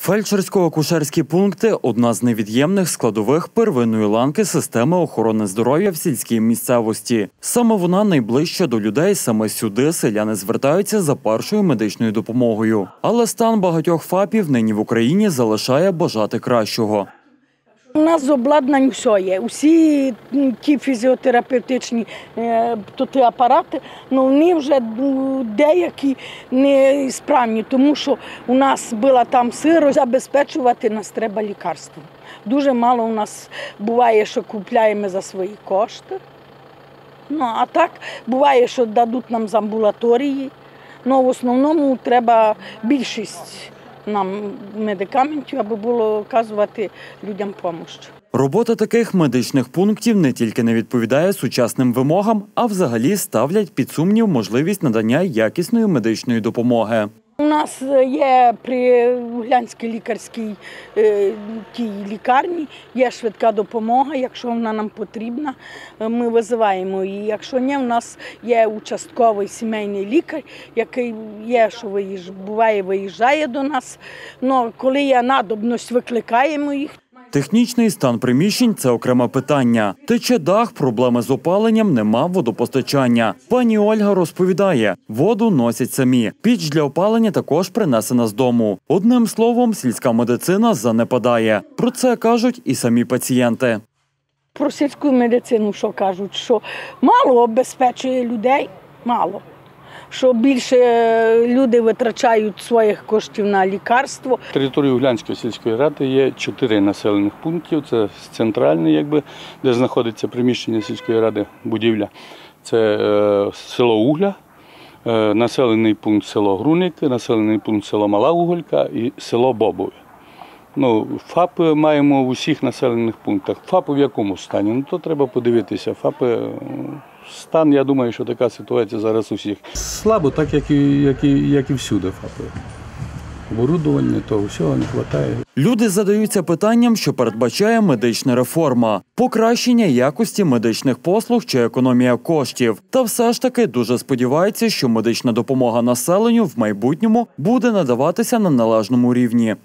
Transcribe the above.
Фельдшерсько-акушерські пункти одна з невід'ємних складових первинної ланки системи охорони здоров'я в сільській місцевості. Саме вона найближча до людей. Саме сюди селяни звертаються за першою медичною допомогою. Але стан багатьох ФАПів нині в Україні залишає бажати кращого. У нас з обладнань все є. Усі ті фізіотерапевтичні е, то ті апарати, ну вони вже деякі не справні, тому що у нас була там сиро, забезпечувати нас треба лікарством. Дуже мало у нас буває, що купляємо за свої кошти. Ну, а так буває, що дадуть нам з амбулаторії. Ну, в основному треба більшість нам медикаментів, аби було оказувати людям допомогу. Робота таких медичних пунктів не тільки не відповідає сучасним вимогам, а взагалі ставлять під сумнів можливість надання якісної медичної допомоги. У нас є при Углянській лікарській е, тій лікарні є швидка допомога. Якщо вона нам потрібна, е, ми визиваємо її. Якщо ні, у нас є участковий сімейний лікар, який є, що виїж... буває, виїжджає до нас. Но коли є надобність, викликаємо їх. Технічний стан приміщень це окреме питання. Тече дах, проблеми з опаленням, нема водопостачання. Пані Ольга розповідає, воду носять самі. Піч для опалення також принесена з дому. Одним словом, сільська медицина занепадає. Про це кажуть і самі пацієнти. Про сільську медицину, що кажуть, що мало обезпечує людей, мало. Що більше люди витрачають своїх коштів на лікарство. На території Углянської сільської ради є чотири населених пунктів. Це центральний, якби, де знаходиться приміщення сільської ради, будівля. Це е, село Угля, е, населений пункт село Груники, населений пункт село Мала Уголька і село Бобове. Ну, ФАП маємо в усіх населених пунктах. ФАП в якому стані? Ну, то треба подивитися. ФАП е, стан, я думаю, що така ситуація зараз у всіх. Слабо, так як і, як і, як і всюди ФАПи. Оборудовання, того всього не вистачає. Люди задаються питанням, що передбачає медична реформа, покращення якості медичних послуг чи економія коштів. Та все ж таки дуже сподіваються, що медична допомога населенню в майбутньому буде надаватися на належному рівні.